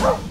Woo!